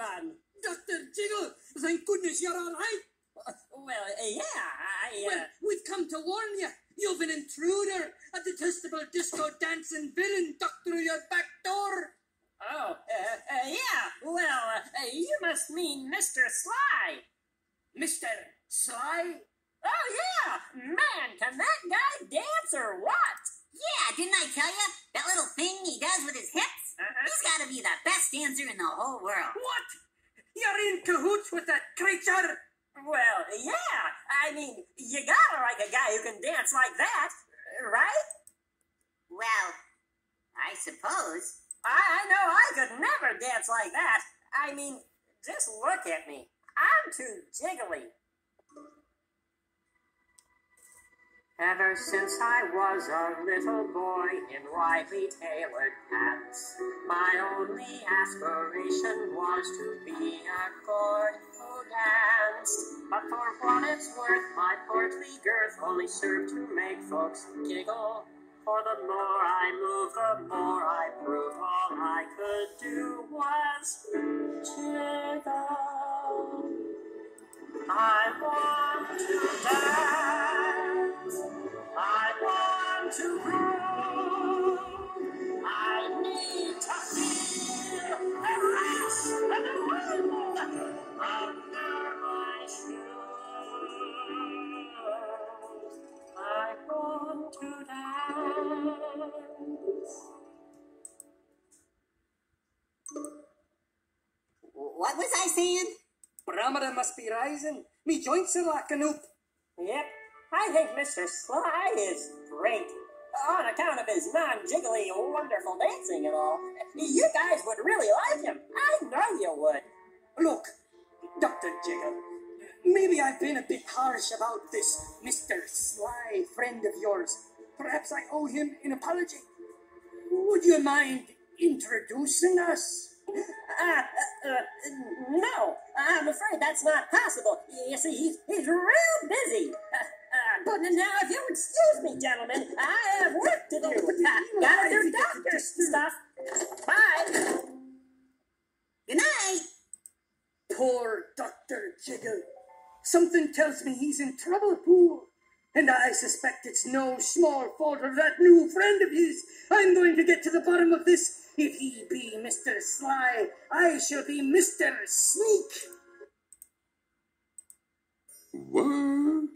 on. Dr. Jiggle, thank goodness you're all right. Well, uh, yeah, I, uh... Well, we've come to warn you. You've been an intruder, a detestable disco dancing villain ducked through your back door. Oh, uh, uh, yeah. Well, uh, you must mean Mr. Sly. Mr. Sly? Oh, yeah. Man, can that guy dance or what? Yeah, didn't I tell you? That little thing he does with his hips? Uh-huh. He's got to be the best dancer in the whole world. What? You're in cahoots with that creature? Well, yeah. I mean, you gotta like a guy who can dance like that, right? Well, I suppose. I, I know I could never dance like that. I mean, just look at me. I'm too jiggly. Ever since I was a little boy in widely tailored pants, my only aspiration was to be a good who danced. But for what it's worth, my portly girth only served to make folks giggle. For the more I moved, the more I proved all I could do was to jiggle. I to dance. What was I saying? Barometer must be rising. Me joints are like an oop. Yep, I think Mr. Sly is great. On account of his non-jiggly, wonderful dancing and all. You guys would really like him. I know you would. Look, Dr. Jiggle, maybe I've been a bit harsh about this Mr. Sly friend of yours. Perhaps I owe him an apology. Would you mind introducing us? Uh, uh, uh, no, I'm afraid that's not possible. You see, he's, he's real busy. Uh, uh, but now, if you'll excuse me, gentlemen, I have work to do. Gotta do doctor stuff. Bye. Good night. Poor Dr. Jiggle. Something tells me he's in trouble, Pool. And I suspect it's no small fault of that new friend of his. I'm going to get to the bottom of this. If he be Mr. Sly, I shall be Mr. Sneak. What?